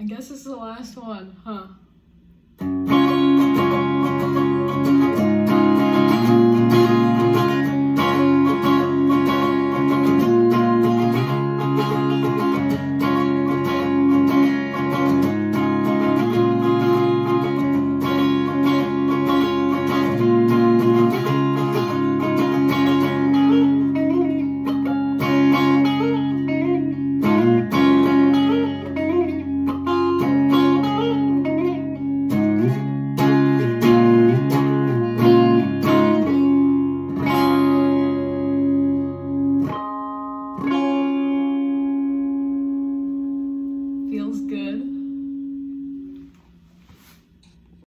I guess this is the last one, huh? feels good.